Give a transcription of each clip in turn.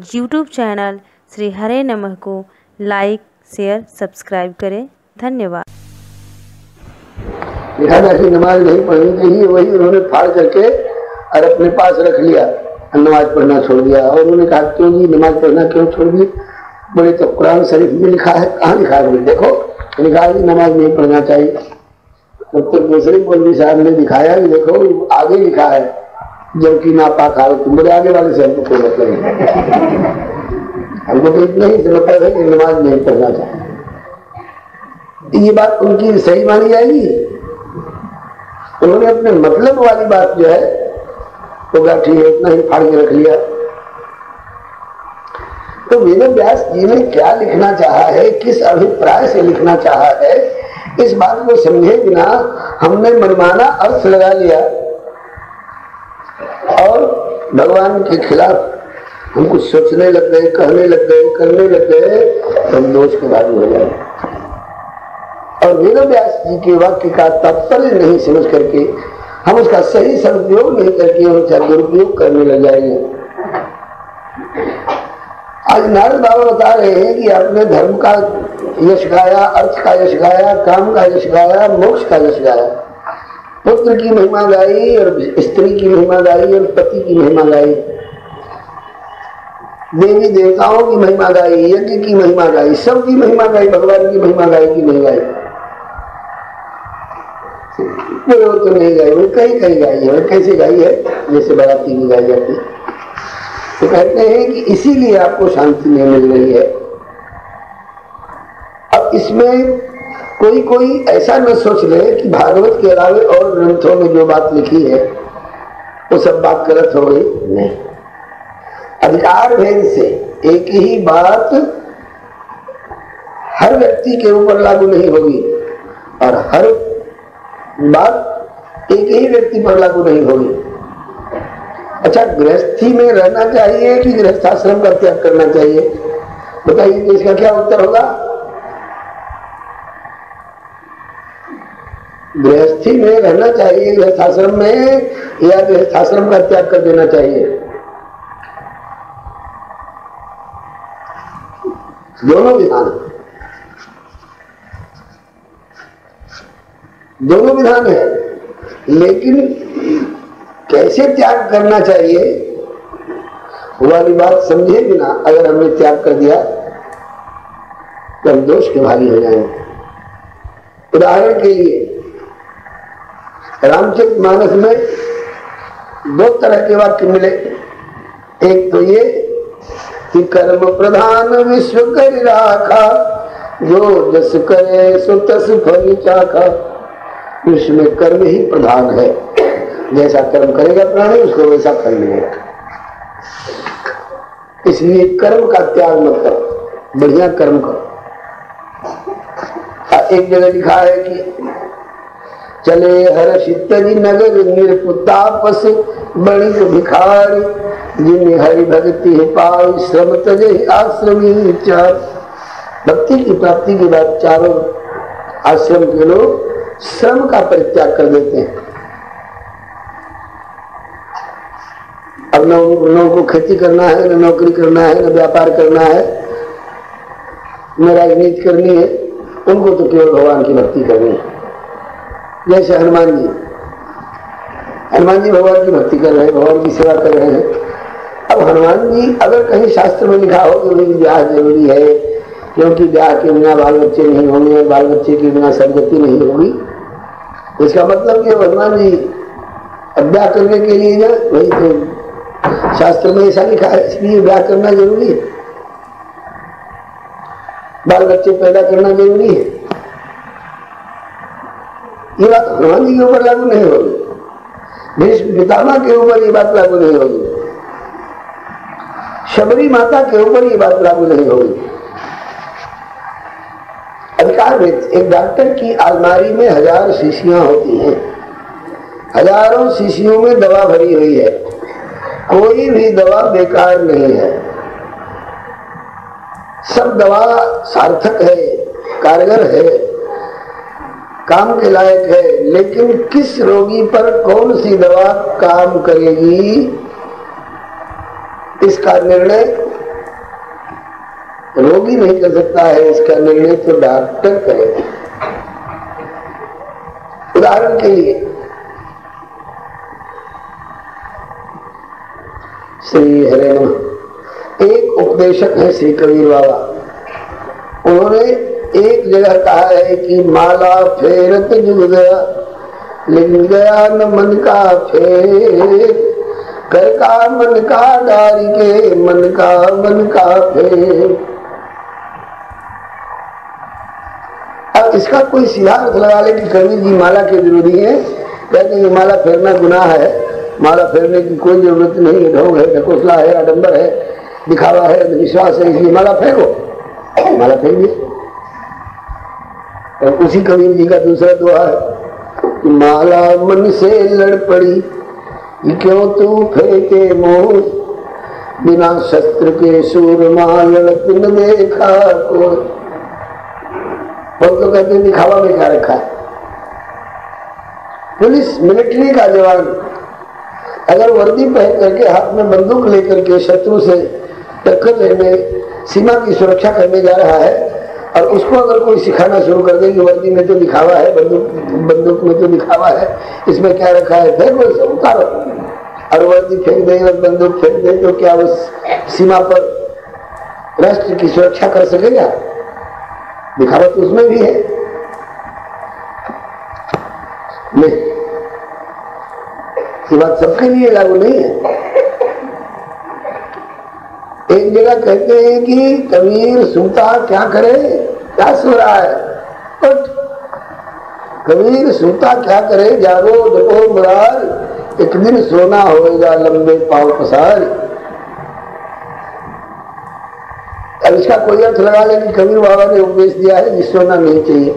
YouTube channel Shri हरे नमः को like share subscribe करें। धन्यवाद। लिहाजा की नमाज़ नहीं पढ़नी चाहिए वही उन्होंने फाड़ करके और अपने पास रख लिया नमाज़ पढ़ना छोड़ दिया। और उन्होंने कहा क्यों जी नमाज़ पढ़ना क्यों छोड़ दी? बोले तो कुरान शरीफ में लिखा है कहाँ लिखा है? देखो लिखा है नमाज़ नहीं पढ़ना चाहिए। तो, तो दूसरे मौलवी साहब ने दिखाया कि देखो आगे लिखा है। जबकि नापा खा तुम बोले आगे वाले से हमको कोई मतलब नहीं। हमको तो इतना ही मतलब है कि नमाज़ नहीं पढ़ना चाहिए। ये बात उनकी सही मानी जाएगी। उन्होंने अपने मतलब वाली बात जो है, वो ठीक है, इतना ही फाड़ के रख लिया। तो वेद व्यास जी ने क्या लिखना चाहा है, किस अभिप्राय से लिखना चाहा है, इस बात को समझे बिना हमने मनमाना अर्थ लगा लिया। और भगवान के खिलाफ हम कुछ सोचने लग गए, कहने लग गए, करने लग गए तो हम दोष के भागी हो जाए। और वेद व्यास जी के वाक्य का तात्पर्य नहीं समझ करके, हम उसका सही सदुपयोग नहीं करके उनका दुरुपयोग करने लग जाएँगे। आज नारद बाबा बता रहे हैं कि आपने धर्म का यश गाया, अर्थ का यश गाया, काम का यश गाया, मोक्ष का यश गाया। पुत्र की महिमा गाई और स्त्री की महिमा गाई और पति की महिमा गाई। देवी देवताओं की महिमा गाई, यज्ञ की महिमा गाई, सबकी महिमा गाई, भगवान की महिमा गाई की नहीं गाई? वो तो नहीं गाई, वो कहीं कहीं गाई है कैसे गाई है? जैसे बाराती की गाई जाती। तो कहते हैं कि इसीलिए आपको शांति नहीं मिल रही है। अब इसमें कोई कोई ऐसा न सोच ले कि भागवत के अलावे और ग्रंथों में जो बात लिखी है वो सब बात गलत हो गई। नहीं। अधिकार भेद से एक ही बात हर व्यक्ति के ऊपर लागू नहीं होगी और हर बात एक ही व्यक्ति पर लागू नहीं होगी। अच्छा गृहस्थी में रहना चाहिए कि गृहस्थाश्रम का त्याग करना चाहिए? बताइए इसका क्या उत्तर होगा? गृहस्थी में रहना चाहिए, गृहस्थाश्रम में, या गृहस्थाश्रम का त्याग कर देना चाहिए? दोनों विधान दोनों विधान है। लेकिन कैसे त्याग करना चाहिए वाली बात समझे बिना अगर हमने त्याग कर दिया तो हम दोष के भागी हो जाएँगे। उदाहरण के लिए रामचरित मानस में दो तरह के वाक्य मिले। एक तो ये कि कर्म प्रधान विश्व कर राखा, जो जस करे सो तस फल चाखा। विश्व में कर्म ही प्रधान है। जैसा कर्म करेगा प्राणी, उसको वैसा फल मिलेगा। इसलिए कर्म का त्याग मत करो। बढ़िया कर्म करो। एक जगह लिखा है कि चले हर शीतरी नगर निरपुतापस बड़ी भिखार जिन हरि भक्ति पाई, श्रम तजे आश्रमी चार। भक्ति की प्राप्ति के बाद चारों आश्रम के लोग श्रम का परित्याग कर देते हैं। अब न लोगों को खेती करना है, न नौकरी करना है, न व्यापार करना है, न राजनीति करनी है, उनको तो केवल भगवान की भक्ति करनी है। जैसे हनुमान जी। हनुमान जी भगवान की भक्ति कर रहे हैं, भगवान की सेवा कर रहे हैं। अब हनुमान जी अगर कहीं शास्त्र में लिखा हो कि भाई ब्याह ज़रूरी है, क्योंकि ब्याह के बिना बाल बच्चे नहीं होंगे, बाल बच्चे के बिना सदगति नहीं होगी, इसका मतलब कि हनुमान जी ब्याह करने के लिए ना, वही तो शास्त्र में ऐसा लिखा है, इसलिए ब्याह करना ज़रूरी है। बाल बच्चे पैदा करना ज़रूरी है। ये बात हनुमान जी के ऊपर लागू नहीं होगी। भीष्म पितामह के ऊपर ये बात लागू नहीं होगी। शबरी माता के ऊपर ये बात लागू नहीं होगी। अधिकार एक डॉक्टर की अलमारी में हज़ार शीशियाँ होती हैं। हज़ारों शीशियों में दवा भरी हुई है। कोई भी दवा बेकार नहीं है। सब दवा सार्थक है, कारगर है। काम के लायक है, लेकिन किस रोगी पर कौन सी दवा काम करेगी? इसका निर्णय रोगी नहीं कर सकता है, इसका निर्णय तो डॉक्टर करेगा। उदाहरण के लिए, श्री हरे एक उपदेशक है श्री कबीर बाबा। उन्होंने एक जगह कहा है कि माला फेरत जुग गया गया न मन का फेर। कर का मन का डारी के, मन का मन का फेर। अब इसका कोई सीधा अर्थ लगा ले कि कबीर जी माला के विरोधी है? कहते हैं माला फेरना गुनाह है? माला फेरने की कोई ज़रूरत नहीं है, ढोंग है, ढकोसला है आडम्बर है, दिखावा है, विश्वास है, इसलिए माला फेंको माला फेंक और उसी कबीर जी का दूसरा दुआ है कि माला मन से लड़ पड़ी। ये क्यों तू फेंके मोह? बिना शस्त्र के सूरमा लड़त न देखा बहुत तो कहते दिखावा में क्या रखा है? पुलिस मिलिट्री का जवान। अगर वर्दी पहन करके हाथ में बंदूक लेकर के शत्रु से टक्कर लेने, सीमा की सुरक्षा करने जा रहा है और उसको अगर कोई सिखाना शुरू कर दे कि वर्दी में तो दिखावा है, बंदूक बंदूक में तो दिखावा है, इसमें क्या रखा है? फिर वो सब उतारो। और वर्दी फेंक दे, और बंदूक फेंक दे तो क्या उस सीमा पर राष्ट्र की सुरक्षा कर सकेगा? दिखावा तो उसमें भी है। नहीं। बात सबके लिए लागू नहीं है। एक जगह कहते हैं कि कबीर सूता क्या करे? क्या सो रहा है? कबीर सूता क्या करे? जागो जपो मुरार, एक दिन सोना होएगा लंबे पाव पसार। अब इसका कोई अर्थ लगा ले कि कबीर बाबा ने उपदेश दिया है कि सोना नहीं चाहिए।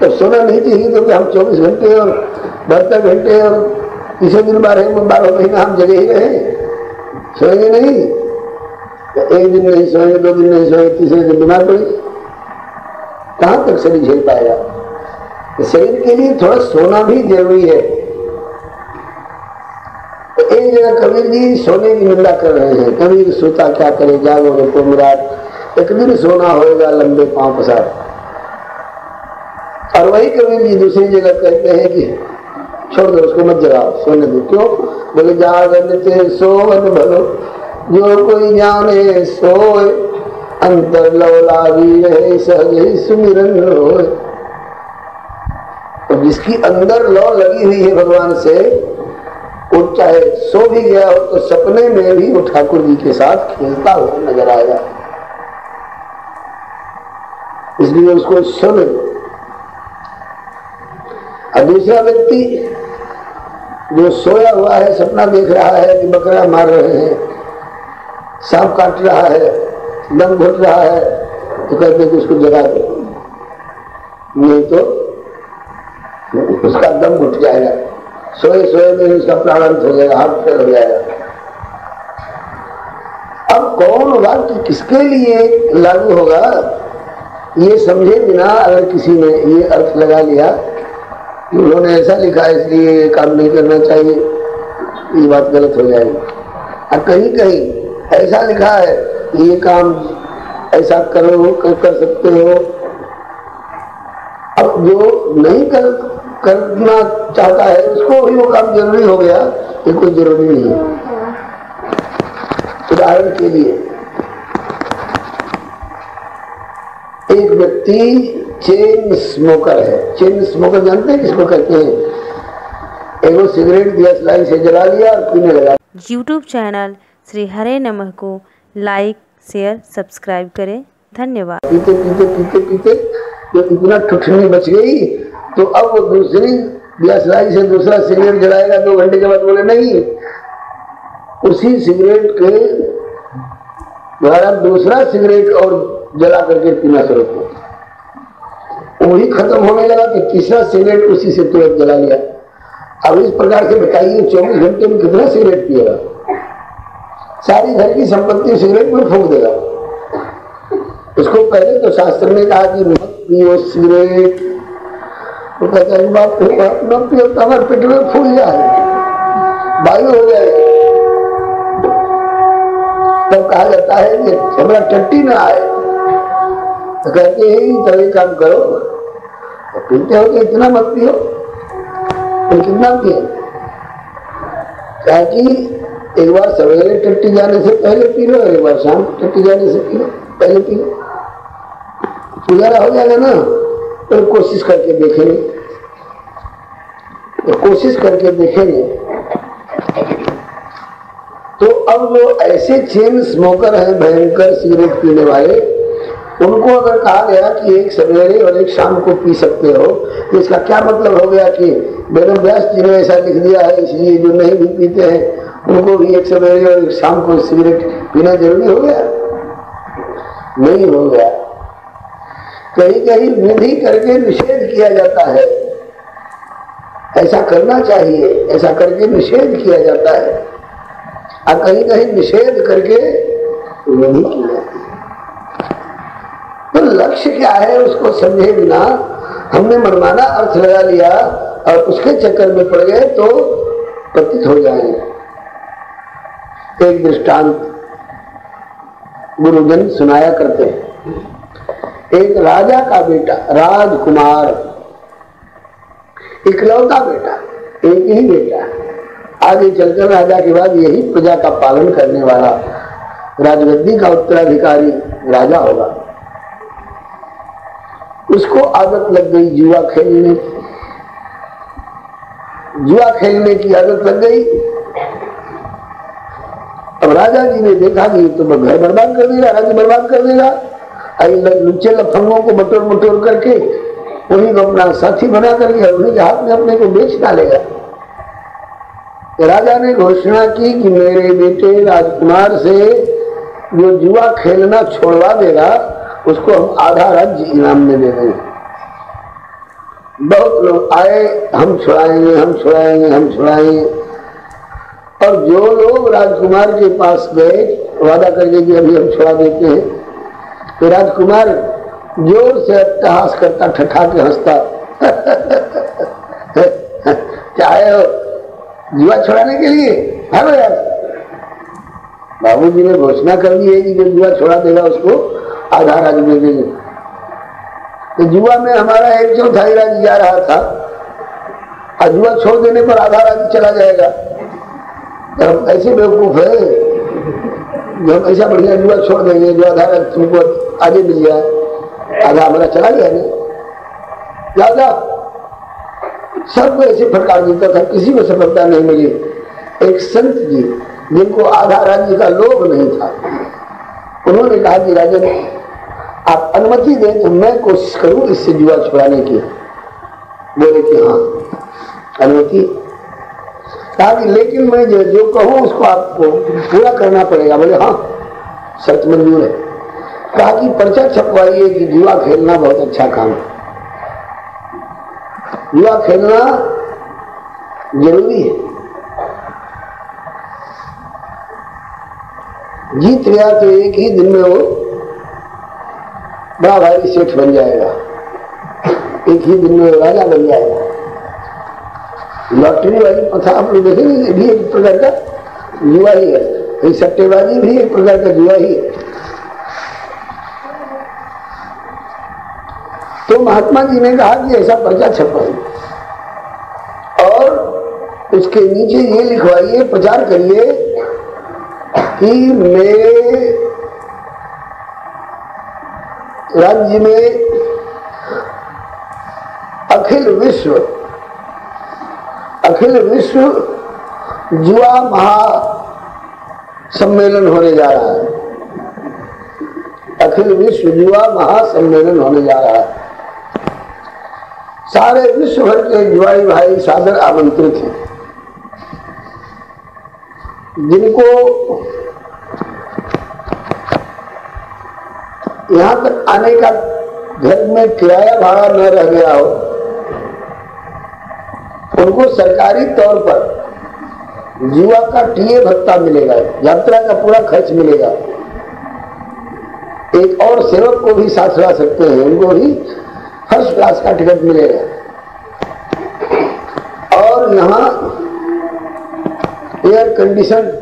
तो सोना नहीं चाहिए तो हम चौबीस घंटे और बहत्तर घंटे और तीसरे दिन बारह बारह महीना हम जगह ही रहे। सोएँगे नहीं। एक दिन नहीं सोएँगे दो दिन नहीं सोएँगे तीसरे दिन बीमार पड़ेंगे कहाँ तक शरीर झेल पाएगा? तो शरीर के लिए थोड़ा सोना भी ज़रूरी है। तो एक जगह कबीर जी सोने की निंदा कर रहे हैं। कबीर, सोता क्या करे जागो रखो मुराद? एक दिन सोना होएगा, लंबे पाँव पसार। और वही कबीर जी दूसरी जगह कहते हैं कि, छोड़ दो, उसको मत जगाओ, सोने दो। क्यों? बोले जागन ते सोवन भलो जो कोई जाने सोए, अंतर लौला भी रहे सहज सुमिरन होए तो जिसकी अंदर लौ लगी हुई है भगवान से, वो चाहे सो भी गया हो तो सपने में भी वो ठाकुर जी के साथ खेलता हुआ नज़र आएगा इसलिए उसको सोने। और दूसरा व्यक्ति जो सोया हुआ है, सपना देख रहा है कि बकरा मार रहे हैं। सांप काट रहा है दम घुट रहा है तो कहते कि उसको जगा दो। नहीं तो उसका दम घुट जाएगा। सोए सोए में उसका प्राणांत हो जाएगा, हाथ फेल हो जाएगा। अब कौन वाक्य किसके लिए लागू होगा, ये समझे बिना अगर किसी ने ये अर्थ लगा लिया कि उन्होंने ऐसा लिखा इसलिए ये काम नहीं करना चाहिए, ये बात गलत हो जाएगी। और कहीं कहीं ऐसा लिखा है ये काम ऐसा करो कर, कर सकते हो। अब जो नहीं कर करना चाहता है उसको भी वो काम ज़रूरी हो गया ये कोई ज़रूरी नहीं है। उदाहरण के लिए एक व्यक्ति चेन स्मोकर है। चेन स्मोकर जानते हैं किसको कहते हैं? एगो सिगरेट गैस लाइन से जला लिया और पीने लगा। यूट्यूब चैनल श्री हरे नमः को लाइक, शेयर, सब्सक्राइब करें। धन्यवाद। पीते पीते पीते पीते जब इतना ठुठनी बच गई तो अब वो दूसरी गैस लाइन से दूसरा सिगरेट जलाएगा, दो घंटे के बाद बोले, नहीं। उसी सिगरेट के द्वारा दूसरा सिगरेट और जला करके पीना शुरू किया वही खत्म होने लगा कि तीसरा सिगरेट उसी से तुरंत जला लिया। अब इस प्रकार से बताइए, चौबीस घंटे में कितना सिगरेट पिएगा? सारी घर की संपत्ति सिगरेट में फूक देगा। उसको पहले तो शास्त्र ने कहा कि मत पियो सिगरेट। तो कहता है, बाप न पियो तो हमारे पेट में फूल जाए। वायु हो जाएगी तब कहा जाता है कि हमारा टट्टी ना आए। तो कहते हैं तब एक काम करो। तो पीते हो कि इतना मत पियो? तो कितना पिए क्या एक बार सवेरे टट्टी जाने से पहले पी लो, एक बार शाम टट्टी जाने से पी लो, पहले पी लो। गुजारा हो जाएगा ना तो कोशिश करके देखेंगे। तो कोशिश करके देखेंगे। तो अब जो ऐसे चेन स्मोकर हैं, भयंकर सिगरेट पीने वाले, उनको अगर कहा गया कि एक सवेरे और एक शाम को पी सकते हो तो इसका क्या मतलब हो गया कि वेदम व्यास जी ने ऐसा लिख दिया है, इसलिए जो नहीं भी पीते हैं उनको भी एक सवेरे और शाम को सिगरेट पीना ज़रूरी हो गया? नहीं हो गया। कहीं कहीं विधि करके निषेध किया जाता है। ऐसा करना चाहिए, ऐसा करके निषेध किया जाता है। और कहीं कहीं निषेध करके विधि की जाती है। तो लक्ष्य क्या है उसको समझे बिना हमने मनमाना अर्थ लगा लिया और उसके चक्कर में पड़ गए तो पतित हो जाएँगे। एक दृष्टांत गुरुजन सुनाया करते हैं। एक राजा का बेटा, राजकुमार, इकलौता बेटा, एक ही बेटा। आगे चलकर राजा के बाद यही प्रजा का पालन करने वाला राजगद्दी का उत्तराधिकारी राजा होगा। उसको आदत लग गई जुआ खेलने की। जुआ खेलने की आदत लग गई। अब राजा जी ने देखा कि तो घर बर्बाद कर देगा, राज्य बर्बाद कर देगा। लुच्चे लफंगों को बटोर बटोर करके उन्हीं को अपना साथी बना करके उन्हीं के हाथ में अपने को बेच डालेगा। तो राजा ने घोषणा की कि मेरे बेटे राजकुमार से जो जुआ खेलना छोड़वा देगा, उसको हम आधा राज्य इनाम में दे देंगे। बहुत लोग आए, हम छुड़ाएँगे हम छुड़ाएँगे हम छुड़ाएँगे। और जो लोग राजकुमार के पास गए, वादा करके कि अभी हम छुड़ा देते हैं तो राजकुमार ज़ोर से अट्टहास करता, ठठा के हंसता। चाहे हो जुआ छुड़ाने के लिए? है भाई बाबू जी ने घोषणा कर दी है कि जो जुआ छोड़ा देगा, उसको आधा राज्य दे देंगे। तो जुआ में हमारा एक चौथाई राज्य जा रहा था। और जुआ छोड़ देने पर आधा राज्य चला जाएगा। हम ऐसे बेवकूफ़ है हम ऐसा बढ़िया जुआ छोड़ देंगे, जो आधा तुमको आगे मिल जाए आधा हमारा चला गया नहीं ज़्यादा सबको ऐसे फटकार देता था, किसी को सफलता नहीं मिली। एक संत जी, जिनको आधा राज्य का लोभ नहीं था, उन्होंने कहा कि, राजन, आप अनुमति दें तो मैं कोशिश करूँ इससे जुआ छुड़ाने की। बोले कि हाँ अनुमति कि लेकिन मैं जो जो कहूँ उसको आपको पूरा करना पड़ेगा। बोले हाँ शर्त मंजूर है। कहा कि पर्चा छपवाइए कि जुआ खेलना बहुत अच्छा काम है। जुआ खेलना ज़रूरी है। जीत गया तो एक ही दिन में वो बड़ा भारी सेठ बन जाएगा। एक ही दिन में राजा बन जाएगा। लॉटरी वाली प्रथा आप लोग देखेंगे, ये भी एक प्रकार का जुआ ही। है सट्टेबाजी भी एक प्रकार का जुआ ही। है तो महात्मा जी ने कहा कि ऐसा पर्चा छपवाइए और उसके नीचे ये लिखवाइए, प्रचार करिए कि मेरे राज्य में अखिल विश्व अखिल विश्व जुआ महा सम्मेलन होने जा रहा है। अखिल विश्व जुआ महासम्मेलन होने जा रहा है। सारे विश्व भर के जुआई भाई सादर आमंत्रित हैं। जिनको यहाँ तक आने का घर में किराया भाड़ा न रह गया हो उनको सरकारी तौर पर युवा का टीए भत्ता मिलेगा, यात्रा का पूरा खर्च मिलेगा। एक और सेवक को भी साथ ला सकते हैं, उनको भी फ़र्स्ट क्लास का टिकट मिलेगा। और यहाँ एयर कंडीशन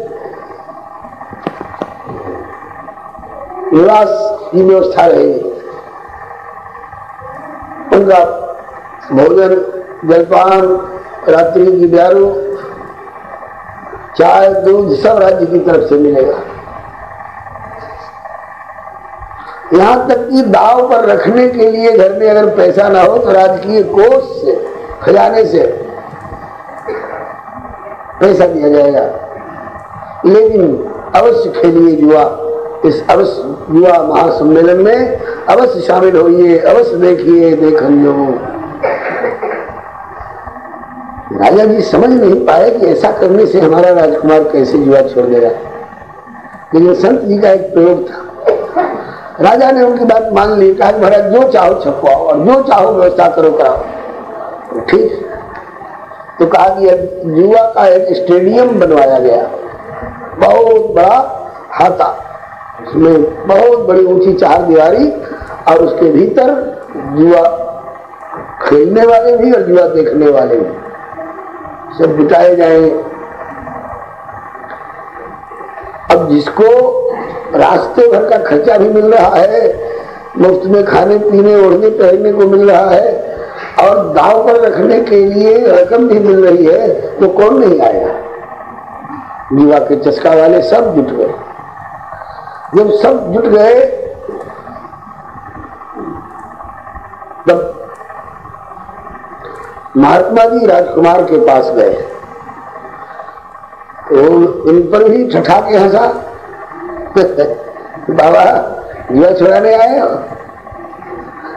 निवास की व्यवस्था रहेगी। उनका भोजन जलपान रात्रि की ब्यारू चाय, दूध सब राज्य की तरफ़ से मिलेगा। यहाँ तक कि दाव पर रखने के लिए घर में अगर पैसा ना हो तो राजकीय कोष से, खजाने से पैसा दिया जाएगा। लेकिन अवश्य खेलिए जुआ इस अवश्य युवा महासम्मेलन में अवश्य शामिल होइए, अवश्य देखिए देखियो राजा जी समझ नहीं पाए कि ऐसा करने से हमारा राजकुमार कैसे जुआ छोड़ देगा। लेकिन संत जी का एक प्रयोग था। राजा ने उनकी बात मान ली, कहा महाराज, जो चाहो छपवाओ और जो चाहो व्यवस्था करो, कराओ। ठीक तो कहा कि युवा का एक स्टेडियम बनवाया गया। बहुत बड़ा हाथा उसमें बहुत बड़ी ऊँची चार दीवारी और उसके भीतर जुआ खेलने वाले भी और जुआ देखने वाले भी। सब बिताए जाए। अब जिसको रास्ते भर का खर्चा भी मिल रहा है, मुफ़्त में खाने, पीने, ओढ़ने, पहनने को मिल रहा है, और दाव पर रखने के लिए रकम भी मिल रही है तो कौन नहीं आएगा? युवा के चस्का वाले सब जुट गए। जब सब जुट गए तब महात्मा जी राजकुमार के पास गए। इन पर भी ठठा के हंसा। बाबा जुआ छुड़ाने आए हो?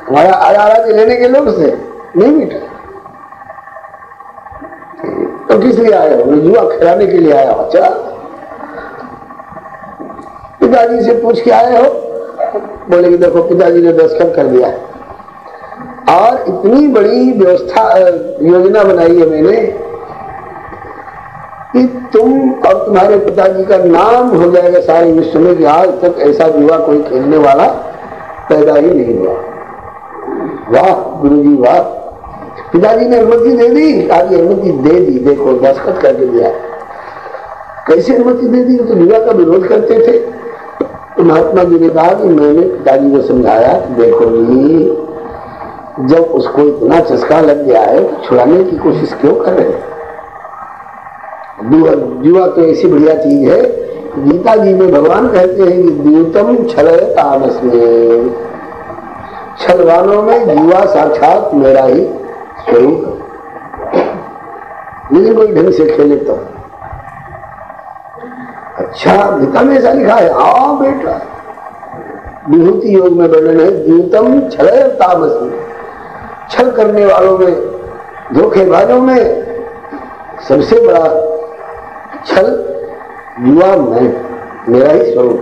हमारा आजारा लेने के लोग से नहीं बेटा तो किस लिए आए हो? जुआ खिलाने के लिए आया हो? अच्छा। पिताजी से पूछ के आए हो? बोले कि देखो, पिताजी ने दस्तखत कर दिया। है और इतनी बड़ी व्यवस्था योजना बनाई है मैंने कि तुम और तुम्हारे पिताजी का नाम हो जाएगा सारे विश्व में कि आज तक ऐसा युवा कोई खेलने वाला पैदा ही नहीं हुआ। वाह गुरु जी वाह। पिताजी ने अनुमति दे दी आज अनुमति दे दी। देखो, दस्तखत करके दिया। कैसे अनुमति दे दी? तो युवा का विरोध करते थे। तो महात्मा जी ने कहा कि मैंने पिताजी को समझाया देखो जी जब उसको इतना चस्का लग गया है छुड़ाने की कोशिश क्यों कर रहे हैं? जुआ तो ऐसी बढ़िया चीज़ है गीता जी में भगवान कहते हैं कि द्यूतम छल तामस में छलवानों में जुआ साक्षात मेरा ही स्वरूप लेकिन कोई ढंग से खेले तो अच्छा गीता में ऐसा लिखा है हाँ बेटा। विभूति योग में वर्णन है, द्यूतम छल तामस में छल करने वालों में धोखेबाजों में सबसे बड़ा छल युवा मैं मेरा ही स्वरूप।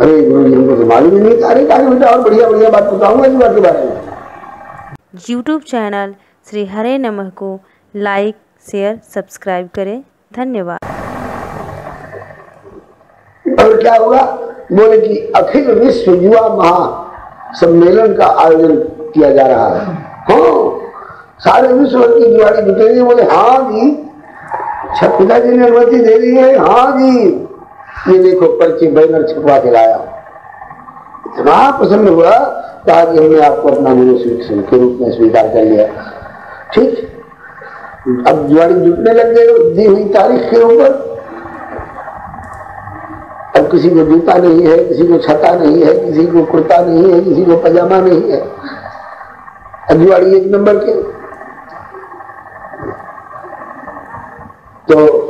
अरे गुरु जी हमको तो मालूम ही नहीं अरे कहा बेटा और बढ़िया बढ़िया बात बताऊँगा युवा के बारे में। यूट्यूब चैनल श्री हरे नमः को लाइक शेयर सब्सक्राइब करें। धन्यवाद। और क्या होगा? बोले कि अखिल विश्व युवा महा सम्मेलन का आयोजन किया जा रहा है। हाँ सारे विश्व की दिवाली जुटेगी बोले हाँ जी छपदा जी ने अनुमति दे दी है हाँ जी। ये देखो, पर्ची बैनर छपवा के लाया। इतना प्रसन्न हुआ आज हमने आपको अपना गुरु के रूप में स्वीकार कर लिया। ठीक। अब दिवाली जुटने लग गए, दी हुई तारीख के ऊपर। अब किसी को जूता नहीं है, किसी को छता नहीं है, किसी को कुर्ता नहीं है, किसी को पजामा नहीं है। अजवाड़ी एक नंबर के। तो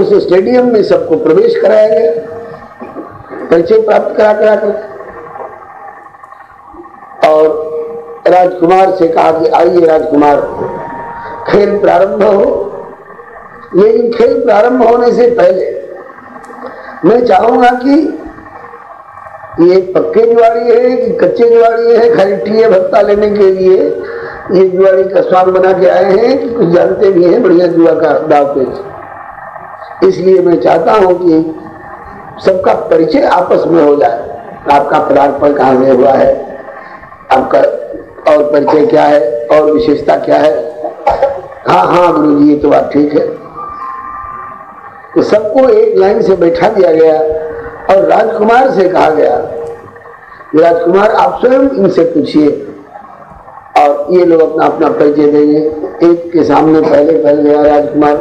उस स्टेडियम में सबको प्रवेश कराया गया। परिचय प्राप्त करा करा कर। और राजकुमार से कहा कि आइए राजकुमार, खेल प्रारंभ हो। लेकिन खेल प्रारंभ होने से पहले मैं चाहूँगा कि ये पक्के जुआड़ी है, कि कच्चे जुआड़ी है, खाली टीए भत्ता लेने के लिए ये जुआड़ी का स्वाद बना के आए हैं कि कुछ जानते भी हैं, बढ़िया जुआ का दाव पेच इसलिए मैं चाहता हूँ कि सबका परिचय आपस में हो जाए। आपका पदार्पण कहाँ से हुआ है, आपका और परिचय क्या है, और विशेषता क्या है? हाँ हाँ गुरु जी ये तो बात ठीक है। तो सबको एक लाइन से बैठा दिया गया और राजकुमार से कहा गया राजकुमार, आप स्वयं इनसे पूछिए। और ये लोग अपना अपना परिचय देंगे। एक के सामने पहले पहले गया राजकुमार।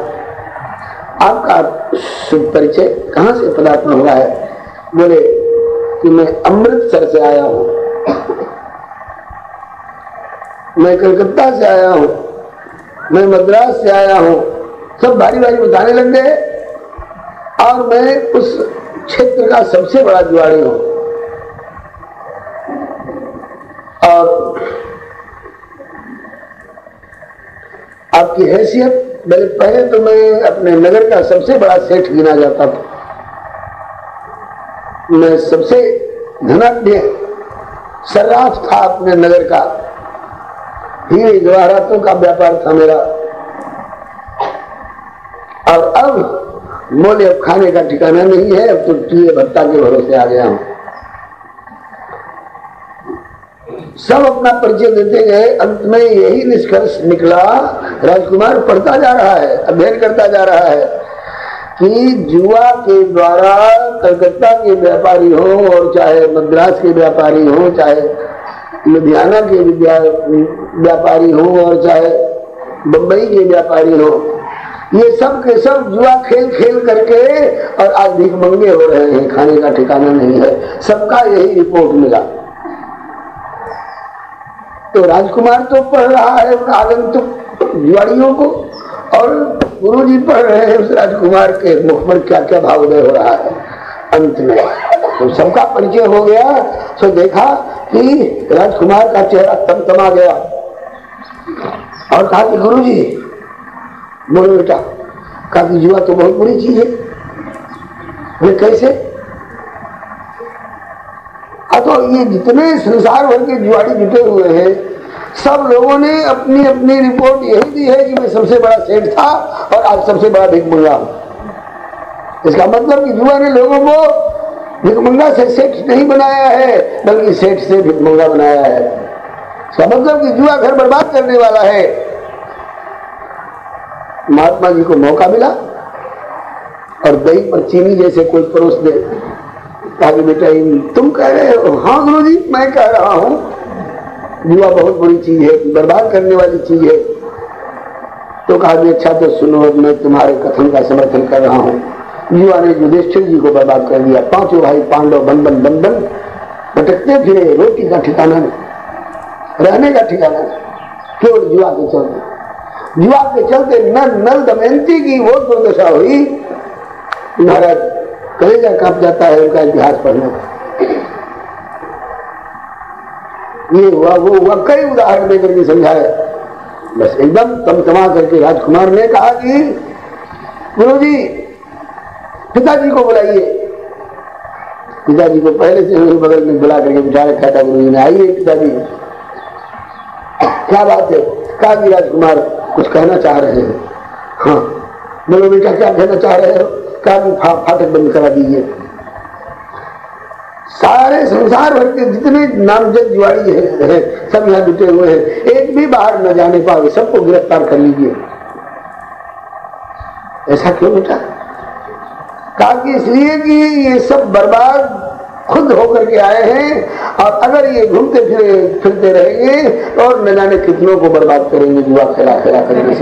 आपका शुभ परिचय कहाँ से पदार्पण हुआ है? बोले, कि मैं अमृतसर से आया हूँ। मैं कलकत्ता से आया हूँ। मैं मद्रास से आया हूँ। सब बारी बारी बताने लग गए। और मैं उस क्षेत्र का सबसे बड़ा जुआड़ी हूँ। और आपकी हैसियत पहले पहले तो मैं अपने नगर का सबसे बड़ा सेठ गिना जाता था मैं सबसे धनाढ़ सर्राफ था अपने नगर का। हीरे जवाहरातों का व्यापार था मेरा। और अब मोले अब खाने का ठिकाना नहीं है, अब तो टीए भत्ता के भरोसे आ गया हूँ। सब अपना परिचय देते गए। अंत में यही निष्कर्ष निकला, राजकुमार पढ़ता जा रहा है, अध्ययन करता जा रहा है कि जुआ के द्वारा कलकत्ता के व्यापारी हो और चाहे मद्रास के व्यापारी हो, चाहे लुधियाना के व्यापारी हो और चाहे बम्बई के व्यापारी हो ये सब के सब जुआ खेल खेल करके और आज भीख मंगे हो रहे हैं, खाने का ठिकाना नहीं है। सबका यही रिपोर्ट मिला। तो राजकुमार तो पढ़ रहा है, उन आगंतुक जुआड़ियों को, और गुरु जी पढ़ रहे हैं उस राजकुमार के मुख पर क्या क्या भावोदय हो रहा है। अंत में तो सबका परिचय हो गया तो देखा कि राजकुमार का चेहरा तमतमा गया। और कहा कि गुरु जी बोलो, बेटा कहा कि जुआ तो बहुत बुरी चीज़ है। वे कैसे? तो ये जितने संसार भर के जुआड़ी जुटे हुए हैं, सब लोगों ने अपनी अपनी रिपोर्ट यही दी है कि मैं सबसे बड़ा सेठ था और आज सबसे बड़ा भिकमंगा हूँ। इसका मतलब कि जुआ ने लोगों को भिकमंगा से सेठ नहीं बनाया है, बल्कि सेठ से भिकमंगा बनाया है। इसका मतलब कि जुआ घर बर्बाद करने वाला है। महात्मा जी को मौका मिला और दही पर चीनी जैसे कोई परोस दे। कहा, बेटा तुम कह रहे हो? हाँ गुरु जी मैं कह रहा हूँ। युवा बहुत बुरी चीज़ है, बर्बाद करने वाली चीज़ है। तो कहा भी अच्छा तो सुनो मैं तुम्हारे कथन का समर्थन कर रहा हूँ। युवा ने युधिष्ठिर जी को बर्बाद कर दिया। पाँचों भाई, पांडव बन बन भटकते फिरे, रोटी का ठिकाना नहीं, रहने का ठिकाना नहीं, केवल जुआ के चलते। जुआ के चलते नल नल दमयंती की वो दुर्दशा हुई। महाराज, कलेजा काँप जाता है उनका इतिहास पढ़ने का। ये हुआ वो हुआ कई उदाहरण देकर के समझाए बस एकदम तमतमा करके राजकुमार ने कहा कि गुरु जी पिताजी को बुलाइए। पिताजी को पहले से ही बगल में बुला करके बिठा रखा था गुरु जी ने आइए पिताजी। क्या बात है? कहा कि, राजकुमार कुछ कहना चाह रहे हैं? हाँ। बोलो बेटा क्या कहना चाह रहे हो? कहा कि फाटक बंद करा दीजिए। सारे संसार भर के जितने नामजद जुआड़ी है, सब यहाँ जुटे हुए हैं। एक भी बाहर न जाने पाए सबको गिरफ़्तार कर लीजिए। ऐसा क्यों बेटा? कहा कि इसलिए कि ये सब बर्बाद खुद होकर के आए हैं और अगर ये घूमते फिरे, फिरते रहेंगे और न जाने कितनों को बर्बाद करेंगे जुआ खेला खेला करेंगे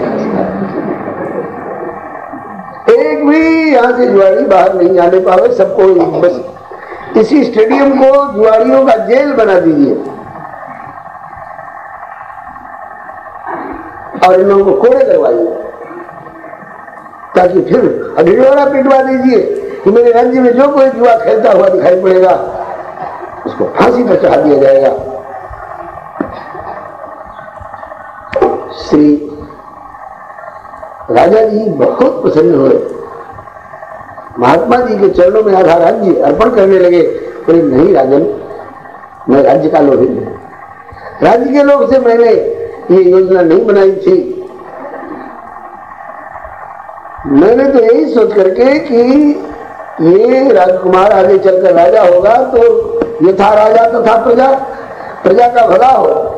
एक भी यहाँ से जुआड़ी बाहर नहीं जाने पावे, सबको बस इसी स्टेडियम को जुआरियों का जेल बना दीजिए। और इन लोगों को कोड़े करवाइए ताकि फिर अभियोरा पिटवा दीजिए। कि मेरे राज्य में जो कोई जुआ खेलता हुआ दिखाई पड़ेगा, उसको फांसी पर चढ़ा दिया जाएगा। श्री राजा जी बहुत प्रसन्न हुए। महात्मा जी के चरणों में आधा राज्य अर्पण करने लगे। बोले, नहीं राजन, मैं राज्य का लोही हूँ। राज्य के लोग से मैंने ये योजना नहीं बनाई थी। मैंने तो यही सोच करके कि ये राजकुमार आगे चलकर राजा होगा तो यथा राजा तथा तो प्रजा। प्रजा का भला हो।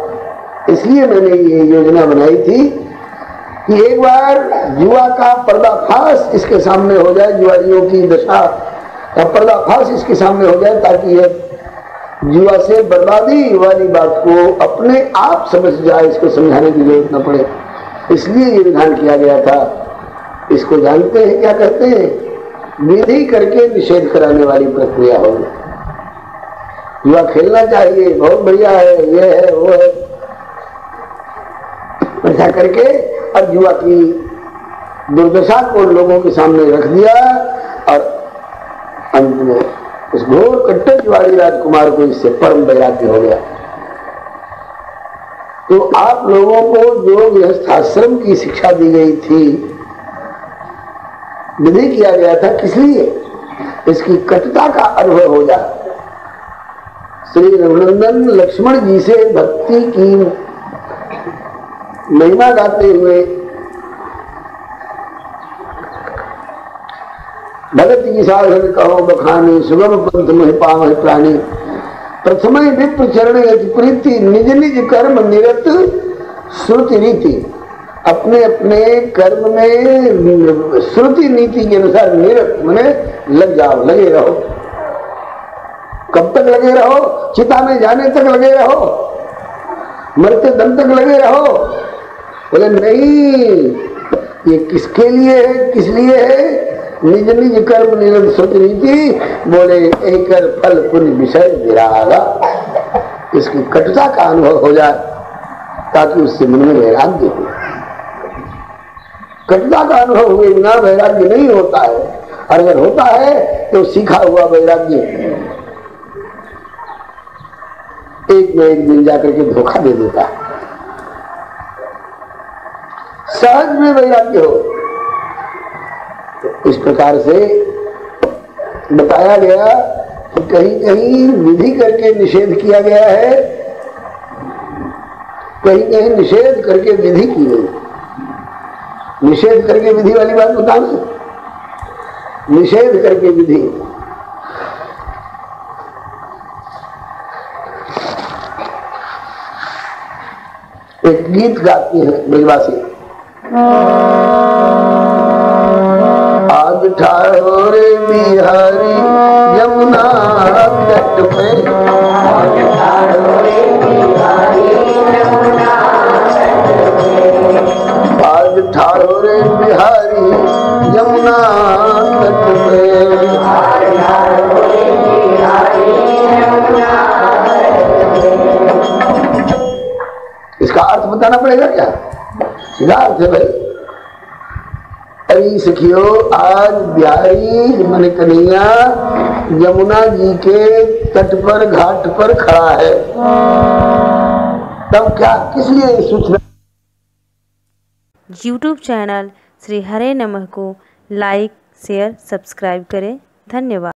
इसलिए मैंने ये योजना बनाई थी कि एक बार युवा का पर्दाफाश इसके सामने हो जाए जुआरियों की दशा का पर्दाफाश इसके सामने हो जाए ताकि यह युवा से बर्बादी वाली बात को अपने आप समझ जाए, इसको समझाने की ज़रूरत न पड़े। इसलिए ये विधान किया गया था। इसको जानते हैं, क्या कहते हैं? विधि करके निषेध कराने वाली प्रक्रिया होगी। युवा खेलना चाहिए बहुत बढ़िया है, ये है, वो है। ऐसा करके अब युवा की दुर्दशा को लोगों के सामने रख दिया और अंत में उस घोर कट्टर जुआड़ी राजकुमार को इससे परम वैराग्य हो गया। तो आप लोगों को जो गृहस्थाश्रम की शिक्षा दी गई थी विधि किया गया था किस लिए इसकी कटता का अनुभव हो जाए। श्री रघुनंदन लक्ष्मण जी से भक्ति की महिमा गाते हुए भगत की साधन कहो, बखानी, सुगम पंथ मह पाव प्राणी। प्रथम विप्र चरण प्रीति, निज निज कर्म निरत श्रुति रीति अपने अपने कर्म में, श्रुति नीति के अनुसार निरत मने लग जाओ, लगे रहो। कब तक लगे रहो? चिता में जाने तक लगे रहो। मरते दम तक लगे रहो। बोले, नहीं, ये किसके लिए है? किस लिए है? निज निज कर्म सोच रही थी बोले एक फल पुण्य विषय विरागा। इसकी कटुता का अनुभव हो जाए, ताकि उससे मन में वैराग्य हो। कटुता का अनुभव हुए बिना वैराग्य नहीं होता है। और अगर होता है तो सीखा हुआ वैराग्य। एक न एक दिन जाकर के धोखा दे देता है। सहज में वैराग्य हो। तो इस प्रकार से बताया गया कि कहीं कहीं विधि करके निषेध किया गया है। कहीं कहीं निषेध करके विधि की गई। निषेध करके विधि वाली बात बताना निषेध करके विधि। एक गीत गाती है ब्रजवासी। आज ठाड़ोरे बिहारी, यमुना तट पे। आज ठाड़ोरे बिहारी यमुना तट पे। इसका अर्थ बताना पड़ेगा क्या? सीधा अर्थ है भाई। अरे सखियो, आज बिहारी मन कन्हैया यमुना जी के तट पर, घाट पर खड़ा है। तब क्या, किस लिए सूचना यूट्यूब चैनल श्री हरे नमः को लाइक शेयर सब्सक्राइब करें। धन्यवाद।